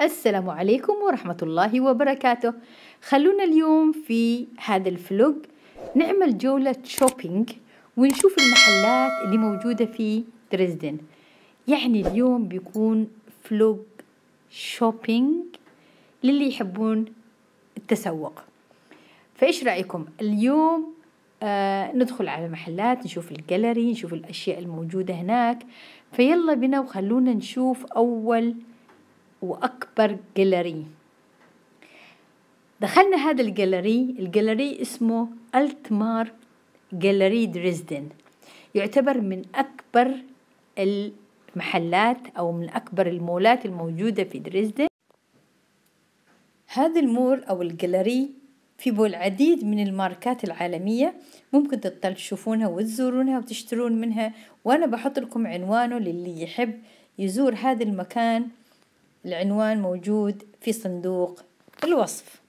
السلام عليكم ورحمة الله وبركاته. خلونا اليوم في هذا ال vlog نعمل جولة shopping ونشوف المحلات اللي موجودة في دريسدن يعني اليوم بيكون vlog shopping للي يحبون التسوق. فإيش رأيكم؟ اليوم آه ندخل على المحلات نشوف الجاليري نشوف الأشياء الموجودة هناك. فيلا بنا وخلونا نشوف أول وأكبر جاليري دخلنا هذا ال gallery ال gallery اسمه Altmarkt Galerie Dresden يعتبر من أكبر المحلات أو من أكبر المولات الموجودة في دريسدن هذا المول أو الجاليري في بو العديد من الماركات العالمية. ممكن تشوفونها وتزورونها وتشترون منها. وأنا بحط لكم عنوانه للي يحب يزور هذا المكان. العنوان موجود في صندوق الوصف.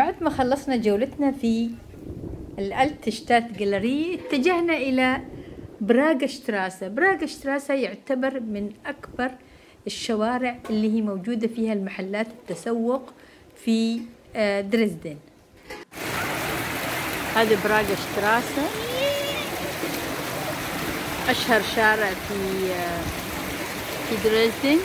بعد ما خلصنا جولتنا في الألتشتات جاليري اتجهنا إلى براغا شتراسة براغا شتراسة يعتبر من أكبر الشوارع اللي هي موجودة فيها المحلات التسوق في دريسدن. هذا براغا شتراسة أشهر شارع في في دريسدن.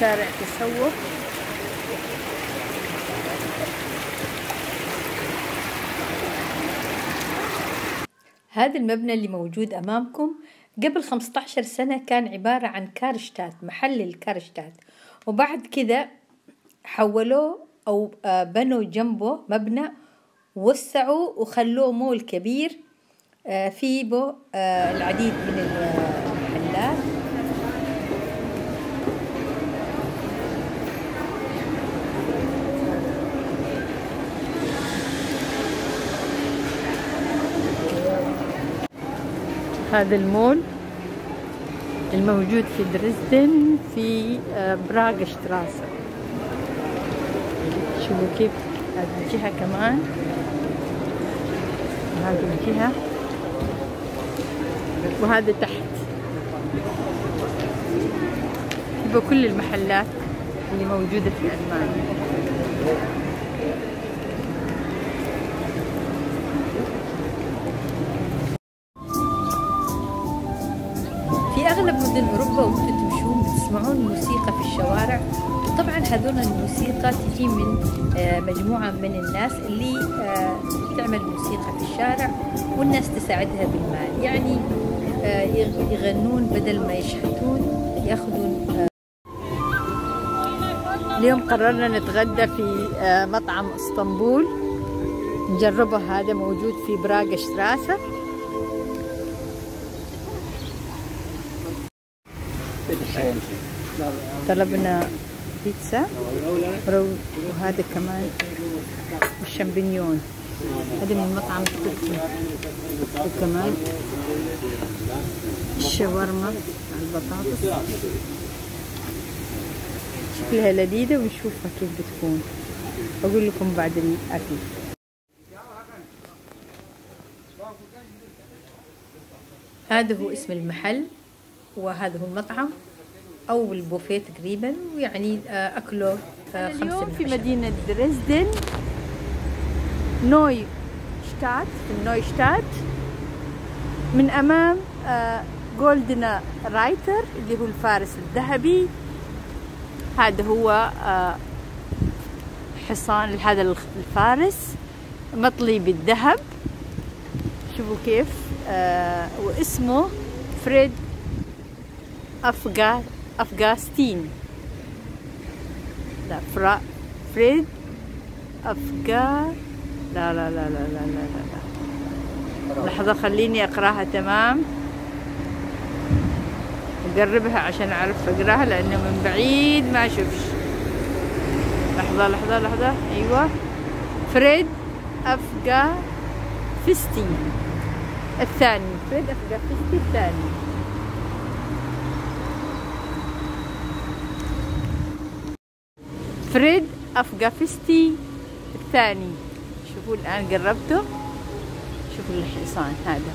وشارع تسوق هذا المبنى اللي موجود أمامكم قبل 15 سنة كان عبارة عن Karstadt محل ال Karstadt. وبعد كذا حولوه أو بنوا جنبه مبنى وسعوا وخلوه مول كبير فيه به العديد من المحلات هذا المول الموجود في دريسدن في براغ شتراسة. شوفوا كيف هذه الجهة كمان. وهذه الجهة. وهذا تحت. يبقى كل المحلات اللي موجودة في ألمانيا. بتسمعون موسيقى في الشوارع. طبعا هذول الموسيقى تجي من مجموعة من الناس اللي تعمل موسيقى في الشارع والناس تساعدها بالمال. يعني يغنون بدل ما يشحتون يأخذون اليوم قررنا نتغدى في مطعم إسطنبول. نجربه هذا موجود في براغ شتراسة طلبنا بيتزا وهذا كمان الشامبينيون. هذا من مطعم تركي. وكمان الشاورما البطاطس. شكلها لذيذة ونشوفها كيف بتكون. أقول لكم بعد الأكل. هذا هو اسم المحل وهذا هو المطعم. أو البوفيه تقريبا ويعني أكله آه، اليوم في مدينة دريسدن نوي شتات في النوي شتات. من أمام آه، جولدنا رايتر اللي هو الفارس الذهبي. هذا هو آه، حصان هذا الفارس. مطلي بالذهب. شوفوا كيف آه واسمه فريد أفغا أفغاستين لا فرا فريد أفغا لا لا لا لا لا لا لا. لحظة خليني أقرأها تمام؟ أقربها عشان أعرف أقراها لأنه من بعيد ما أشوفش. لحظة لحظة لحظة. أيوة. فريد أفغا فيستي الثاني. فريد أفغا فيستي الثاني. فريد أفغافستي الثاني. شوفوا الآن قربته شوفوا الحصان هذا.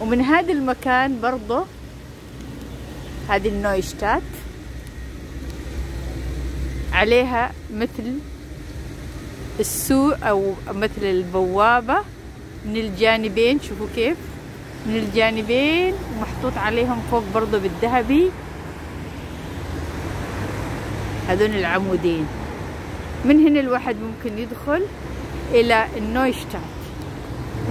ومن هذا المكان برضه هذه النويشتات عليها مثل السوق أو مثل البوابة من الجانبين. شوفوا كيف. من الجانبين محطوط عليهم فوق برضه بالذهبي. هذول العمودين. من هنا الواحد ممكن يدخل إلى النويشتات.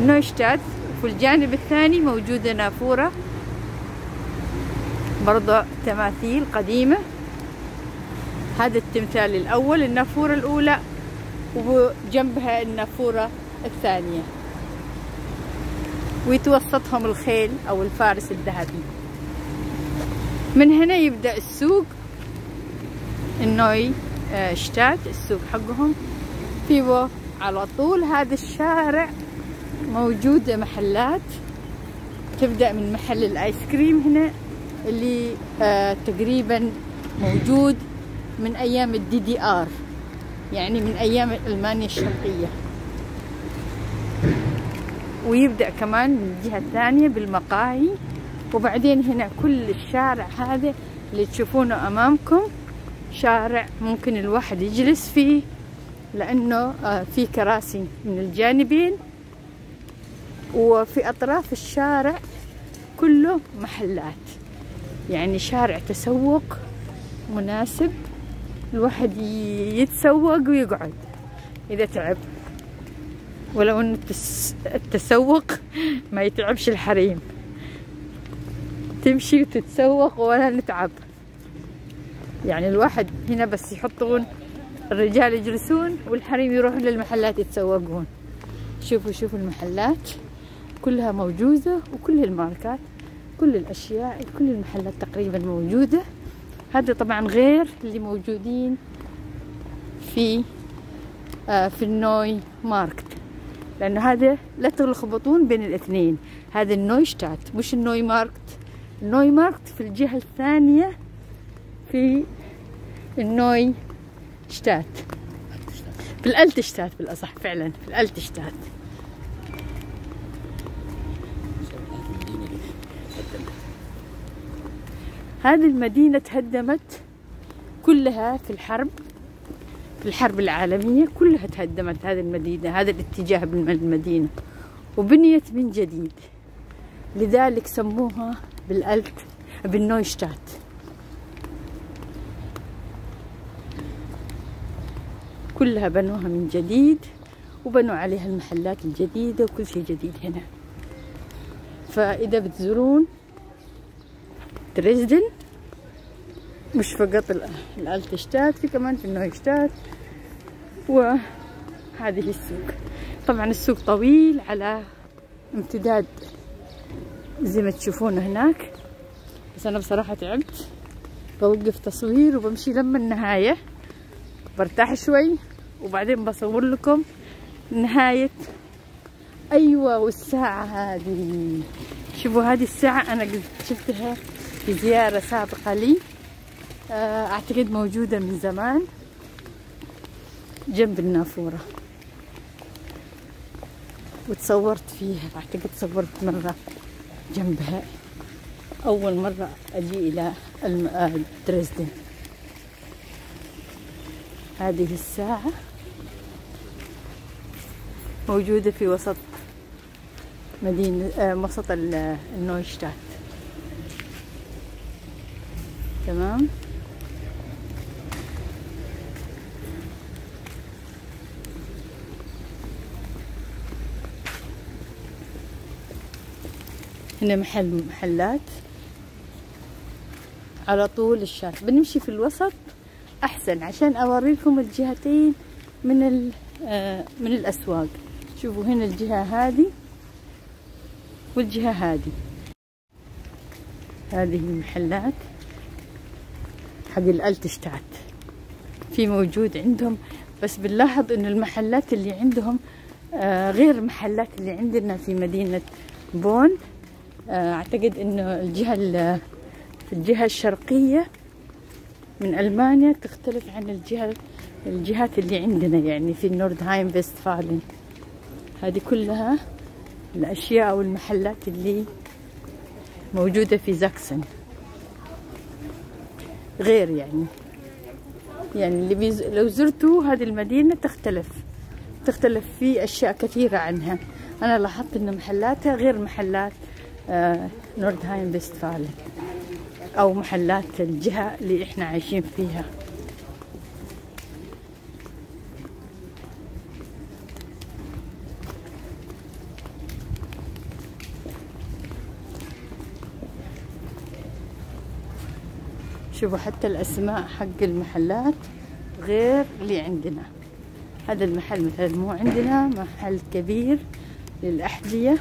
النويشتات في الجانب الثاني موجودة نافورة. برضه تماثيل قديمة. هذا التمثال الأول النافورة الأولى وجنبها النافورة الثانية. ويتوسطهم الخيل أو الفارس الذهبي. من هنا يبدأ السوق. النوي شتات السوق حقهم. فيه على طول هذا الشارع موجودة محلات. تبدأ من محل الآيس كريم هنا اللي آه تقريبا موجود من أيام ال DDR يعني من أيام ألمانيا الشرقية. ويبدأ كمان من الجهة الثانية بالمقاهي. وبعدين هنا كل الشارع هذا اللي تشوفونه أمامكم. شارع ممكن الواحد يجلس فيه لأنه في كراسي من الجانبين وفي أطراف الشارع كله محلات. يعني شارع تسوق مناسب الواحد يتسوق ويقعد إذا تعب. ولو أن التسوق ما يتعبش الحريم. تمشي وتتسوق ولا نتعب. يعني الواحد هنا بس يحطون الرجال يجلسون والحريم يروحون للمحلات يتسوقون. شوفوا شوفوا المحلات. كلها موجودة وكل الماركات كل الأشياء كل المحلات تقريبا موجودة. هذا طبعا غير اللي موجودين في آه في النوي ماركت. لأنه هذا لا تلخبطون بين الاثنين. هذا النويشتات مش النوي ماركت. النوي ماركت في الجهة الثانية في النوي شتات في الالتشتات بالأصح فعلا في الالتشتات هذه المدينة تهدمت كلها في الحرب في الحرب العالمية كلها تهدمت هذه المدينة هذا الاتجاه بالمدينة وبنيت من جديد. لذلك سموها بالألت بالنويشتات كلها بنوها من جديد وبنوا عليها المحلات الجديدة وكل شيء جديد هنا. فإذا بتزورون دريسدن مش فقط الالتشتات في كمان في النويشتات وهذه السوق. طبعا السوق طويل على امتداد زي ما تشوفون هناك. بس أنا بصراحة تعبت بوقف تصوير وبمشي لما النهاية. برتاح شوي. وبعدين بصور لكم نهاية أيوة والساعة هذه. شوفوا هذه الساعة أنا شفتها في زيارة سابقة لي. أعتقد موجودة من زمان. جنب النافورة. وتصورت فيها. أعتقد صورت مرة جنبها. أول مرة أجي إلى دريسدن هذه الساعة. موجودة في وسط مدينة آه وسط النويشتات. تمام؟ هنا محل محلات. على طول الشارع بنمشي في الوسط أحسن عشان أوريكم الجهتين من آه، من الأسواق. شوفوا هنا الجهة هذه والجهة هذه. هذه المحلات حق الألتشتات. في موجود عندهم بس بنلاحظ ان المحلات اللي عندهم آه، غير المحلات اللي عندنا في مدينة بون آه، أعتقد إنه الجهة الجهة الشرقية من ألمانيا تختلف عن الجهة الجهات اللي عندنا يعني في نوردهايم فيستفالن هذه كلها الأشياء أو المحلات اللي موجودة في زاكسن. غير يعني. يعني اللي بيز... لو زرتوا هذه المدينة تختلف. تختلف في أشياء كثيرة عنها. أنا لاحظت أن محلاتها غير محلات آه نوردهايم فيستفالن أو محلات الجهة اللي إحنا عايشين فيها. شوفوا حتى الأسماء حق المحلات غير اللي عندنا. هذا المحل مثلا مو عندنا محل كبير للأحذية.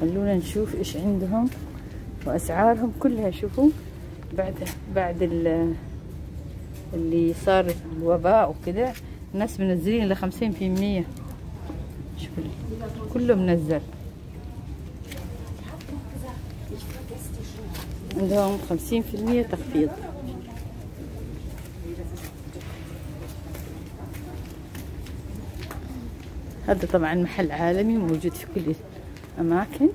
خلونا نشوف إيش عندهم وأسعارهم كلها شوفوا بعد بعد اللي صار الوباء وكذا الناس منزلين لخمسين في المية. شوفوا كله منزل. عندهم خمسين في المية تخفيض. هذا طبعا محل عالمي موجود في كل أماكن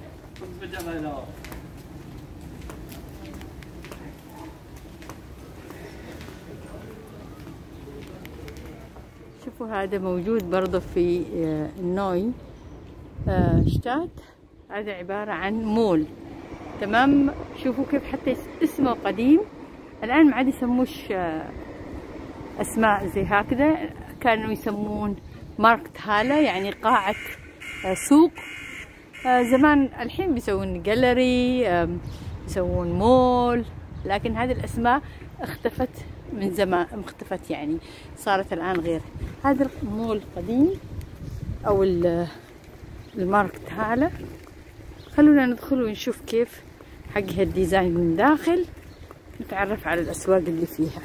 شوفوا هذا موجود برضه في آه، النوي آه، شتات. هذا عبارة عن مول. تمام؟ شوفوا كيف حتى اسمه قديم. الآن ما عاد يسموش آه، أسماء زي هكذا. كانوا يسمون ماركت هالة يعني قاعة سوق. آه، زمان الحين بيسوون جاليري بيسوون مول. لكن هذه الأسماء اختفت من زمان اختفت يعني صارت الآن غير. هذا المول قديم أو ال market هذا خلونا ندخل ونشوف كيف حقها ال design من داخل نتعرف على الأسواق اللي فيها.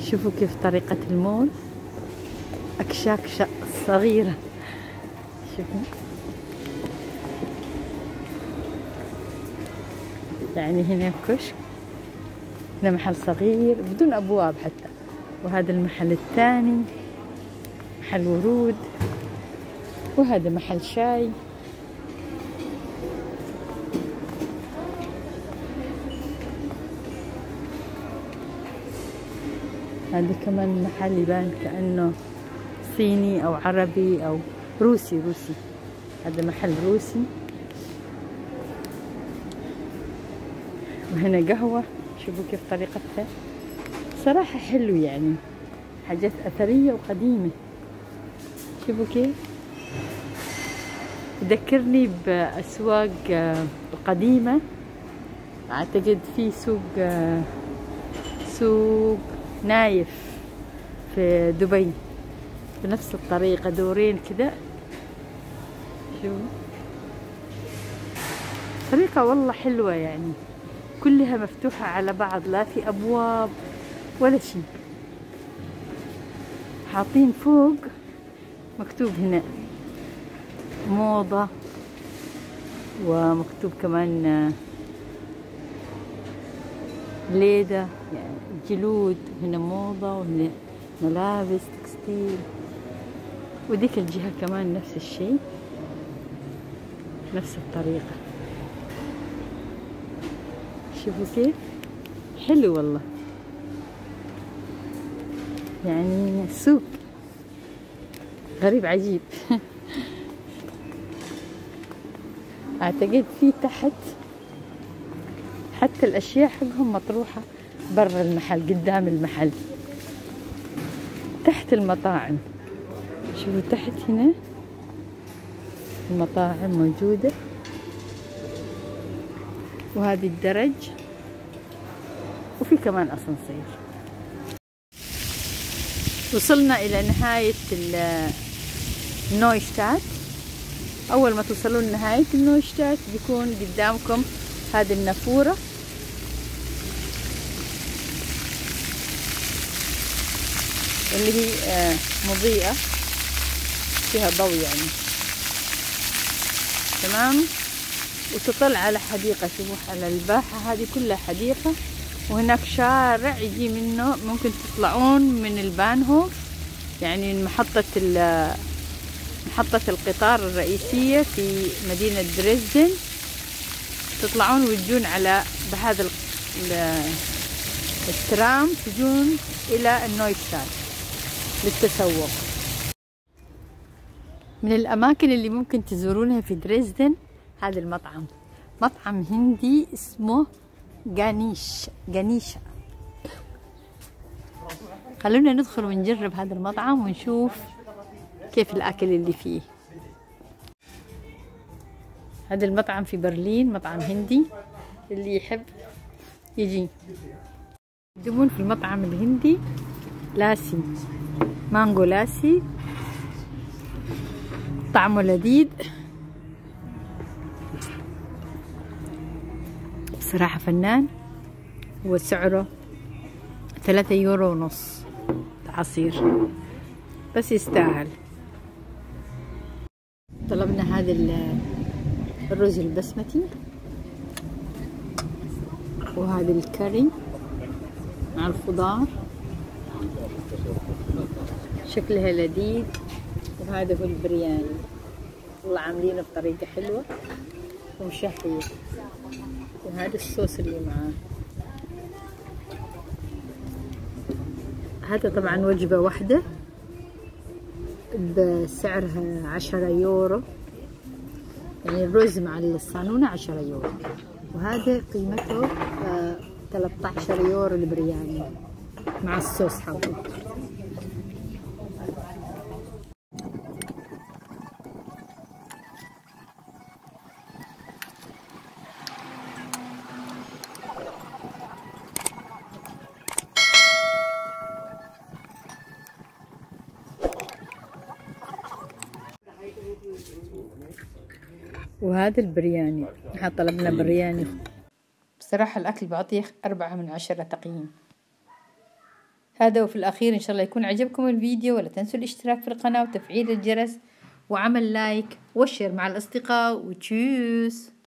شوفوا كيف طريقة المول. أكشاك صغيرة. شوفوا. يعني هنا كشك. هنا محل صغير بدون أبواب حتى. وهذا المحل الثاني محل ورود. وهذا محل شاي. هذا كمان محل يبان كأنه صيني أو عربي أو روسي روسي. هذا محل روسي. وهنا قهوة. شوفوا كيف طريقتها. صراحة حلو يعني. حاجات أثرية وقديمة. شوفوا كيف. تذكرني بأسواق قديمة. أعتقد في سوق سوق نايف في دبي. بنفس الطريقة دورين كذا. شو؟ طريقة والله حلوة يعني. كلها مفتوحة على بعض لا في أبواب ولا شيء. حاطين فوق مكتوب هنا. موضة ومكتوب كمان ليدة يعني جلود هنا موضة وهنا ملابس تكستيل. وديك الجهة كمان نفس الشيء نفس الطريقة. شوفوا كيف؟ حلو والله. يعني سوق. غريب عجيب. أعتقد في تحت حتى الأشياء حقهم مطروحة برا المحل قدام المحل. تحت المطاعم. شوفوا تحت هنا المطاعم موجودة. وهذه الدرج. وفي كمان أسانسير. وصلنا إلى نهاية النويشتات أول ما توصلون لنهاية النويشتات بيكون قدامكم هذه النافورة. اللي هي مضيئة. فيها ضوء يعني. تمام؟ وتطل على حديقة. شوفوا على الباحة هذه كلها حديقة. وهناك شارع يجي منه. ممكن تطلعون من البانهوف يعني محطة محطة القطار الرئيسية في مدينة دريسدن. تطلعون وتجون على بهذا الترام تجون إلى النويشتاد للتسوق. من الأماكن اللي ممكن تزورونها في دريسدن هذا المطعم. مطعم هندي اسمه جانيش جانيشا. خلونا ندخل ونجرب هذا المطعم ونشوف كيف الأكل اللي فيه؟ هذا المطعم في برلين مطعم هندي اللي يحب يجي. يقدمون في المطعم الهندي لاسي مانجو لاسي. طعمه لذيذ. بصراحة فنان وسعره ثلاثة يورو ونص عصير. بس يستاهل. طلبنا هذا الرز البسمتي. وهذا الكاري مع الخضار. شكلها لذيذ. وهذا هو البرياني. والله عاملينه بطريقة حلوة ومشهية وهذا الصوص اللي معاه. هذا طبعا وجبة واحدة. بسعرها عشرة يورو. يعني الرز مع الصالونة عشرة يورو. وهذا قيمته ثلاثة عشر يورو البرياني مع الصوص حقه. وهذا البرياني. إحنا طلبنا برياني. بصراحة الأكل بعطيه أربعة من عشرة تقييم. هذا وفي الأخير إن شاء الله يكون عجبكم الفيديو ولا تنسوا الاشتراك في القناة وتفعيل الجرس وعمل like و share مع الأصدقاء و Tschüss.